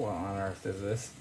What on earth is this?